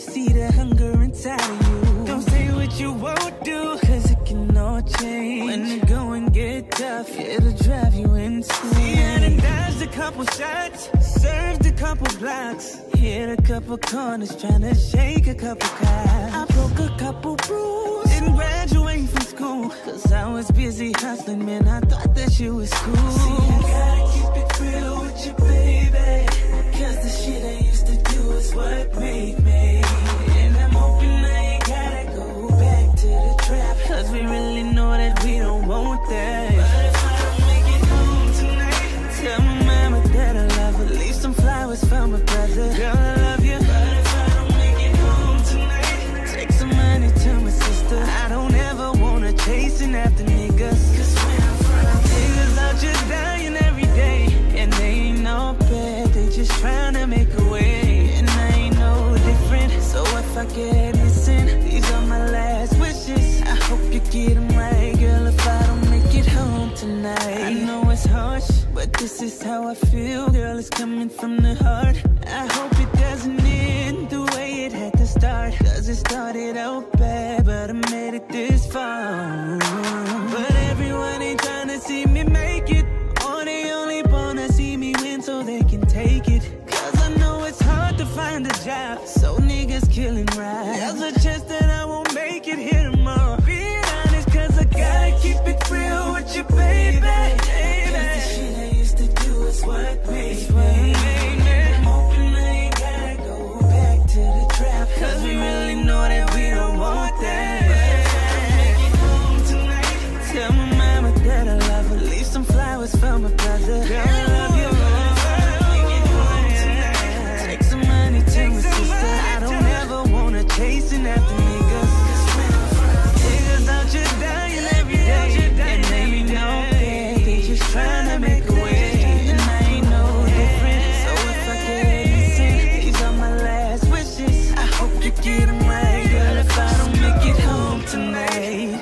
see the hunger inside of you. Don't say what you won't do, cause it can all change. When the going get tough, it'll drive you insane. See, done dodged a couple shots, served a couple blocks, hit a couple corners, trying to shake a couple cops. I broke a couple rules, didn't graduate from school, cause I was busy hustling, man. I thought that you was cool. See, I gotta keep it real with you. I these are my last wishes. I hope you get them right, girl. If I don't make it home tonight, I know it's harsh, but this is how I feel. Girl, it's coming from the heart. I hope it doesn't end the way it had to start. Cause it started out killing right.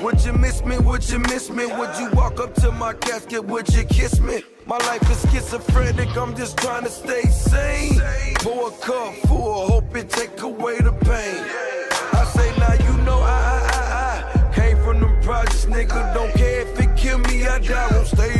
Would you miss me? Would you miss me? Would you walk up to my casket? Would you kiss me? My life is schizophrenic, I'm just trying to stay sane. Pour a cup full, hope it take away the pain. I say now you know I, I, I, I came from them projects, nigga. Don't care if it kill me, I die. Won't stay